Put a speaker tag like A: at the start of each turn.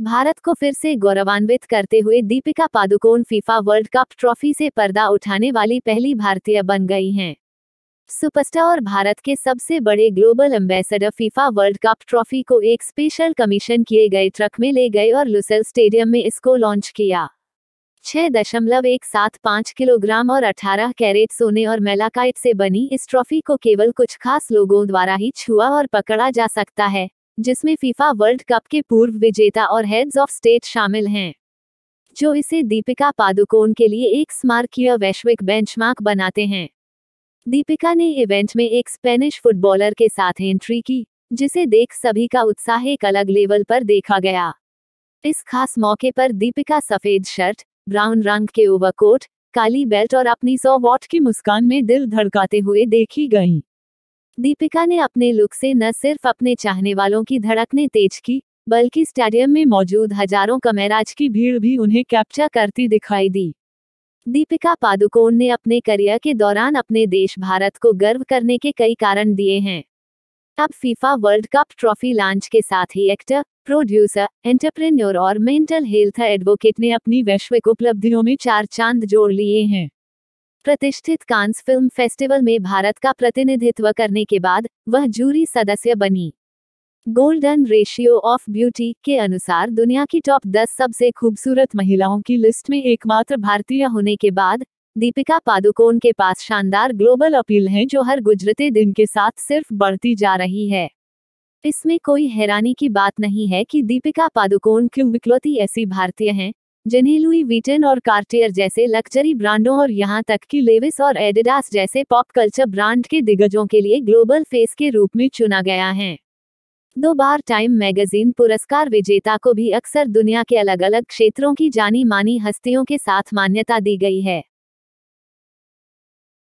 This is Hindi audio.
A: भारत को फिर से गौरवान्वित करते हुए Deepika Padukone FIFA World Cup trophy से पर्दा उठाने वाली पहली भारतीय बन गई हैं। सुपरस्टार और भारत के सबसे बड़े global ambassador FIFA World Cup trophy को एक स्पेशल कमीशन किए गए ट्रक में ले गए और लुसेल स्टेडियम में इसको लॉन्च किया। छह दशमलव एक सात पाँच किलोग्राम और अठारह कैरेट सोने और मेलाकाइट से बनी इस ट्रॉफी को केवल कुछ खास लोगों द्वारा ही छुआ और पकड़ा जा सकता है। जिसमें फीफा वर्ल्ड कप के पूर्व विजेता और हेड्स ऑफ़ स्टेट शामिल हैं, जो इसे दीपिका पादुकोण के लिए एक स्मारकीय वैश्विक बेंचमार्क बनाते हैं दीपिका ने इवेंट में एक स्पेनिश फुटबॉलर के साथ एंट्री की, जिसे देख सभी का उत्साह एक अलग लेवल पर देखा गया इस खास मौके पर दीपिका सफ़ेद शर्ट ब्राउन रंग के ओवरकोट काली बेल्ट और अपनी सौ वॉट की मुस्कान में दिल धड़काते हुए देखी गईं। दीपिका ने अपने लुक से न सिर्फ़ अपने चाहने वालों की धड़कने तेज की, बल्कि स्टेडियम में मौजूद हज़ारों कमेराज की भीड़ भी उन्हें कैप्चर करती दिखाई दी। दीपिका पादुकोण ने अपने करियर के दौरान अपने देश भारत को गर्व करने के कई कारण दिए हैं। अब FIFA World Cup trophy launch के साथ ही एक्टर, प्रोड्यूसर, एंटरप्रेन्योर और मेंटल हेल्थ एडवोकेट ने अपनी वैश्विक उपलब्धियों में चार चाँद जोड़ लिए हैं। प्रतिष्ठित कांस फ़िल्म फेस्टिवल में भारत का प्रतिनिधित्व करने के बाद, वह जूरी सदस्य बनी। गोल्डन रेशियो ऑफ़ ब्यूटी के अनुसार दुनिया की टॉप 10 सबसे खूबसूरत महिलाओं की लिस्ट में एकमात्र भारतीय होने के बाद, दीपिका पादुकोण के पास शानदार ग्लोबल अपील है जो हर गुजरते दिन के साथ सिर्फ़ बढ़ती जा रही है। इसमें कोई हैरानी की बात नहीं है कि दीपिका पादुकोण क्यों विकलौती ऐसी भारतीय हैं जिन्हें लुई वीटन और कार्टियर जैसे लक्जरी ब्रांडों और यहाँ तक कि लेविस और एडिडास जैसे पॉप कल्चर ब्रांड के दिग्गजों के लिए ग्लोबल फेस के रूप में चुना गया है। दो बार टाइम मैगजीन पुरस्कार विजेता को भी अक्सर दुनिया के अलग अलग क्षेत्रों की जानी मानी हस्तियों के साथ मान्यता दी गई है।